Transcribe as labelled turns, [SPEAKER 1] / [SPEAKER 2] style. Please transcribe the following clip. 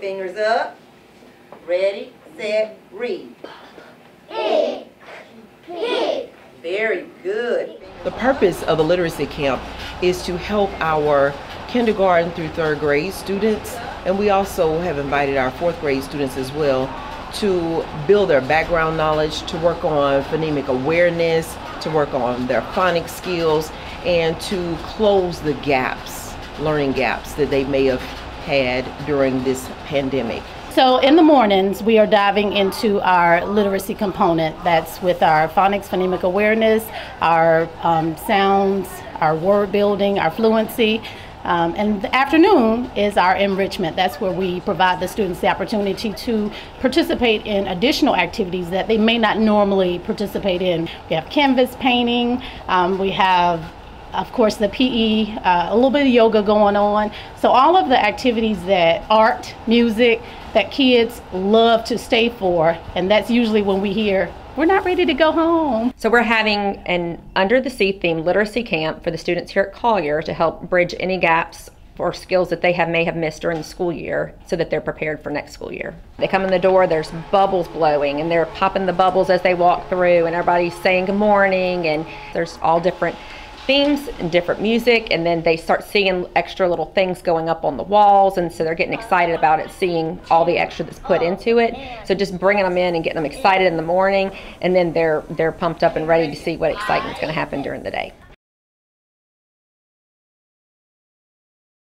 [SPEAKER 1] Fingers up. Ready, set, read. Very good.
[SPEAKER 2] The purpose of the literacy camp is to help our kindergarten through third grade students, and we also have invited our fourth grade students as well to build their background knowledge, to work on phonemic awareness, to work on their phonics skills, and to close the gaps, learning gaps that they may have had during this pandemic.
[SPEAKER 3] So in the mornings, we are diving into our literacy component. That's with our phonics, phonemic awareness, our um, sounds, our word building, our fluency. Um, and the afternoon is our enrichment. That's where we provide the students the opportunity to participate in additional activities that they may not normally participate in. We have canvas painting, um, we have of course, the PE, uh, a little bit of yoga going on. So, all of the activities that art, music, that kids love to stay for, and that's usually when we hear, we're not ready to go home.
[SPEAKER 4] So we're having an under the sea theme literacy camp for the students here at Collier to help bridge any gaps or skills that they have may have missed during the school year so that they're prepared for next school year. They come in the door, there's bubbles blowing and they're popping the bubbles as they walk through and everybody's saying good morning and there's all different themes and different music and then they start seeing extra little things going up on the walls and so they're getting excited about it seeing all the extra that's put into it. So just bringing them in and getting them excited in the morning and then they're they're pumped up and ready to see what excitement's going to happen during the day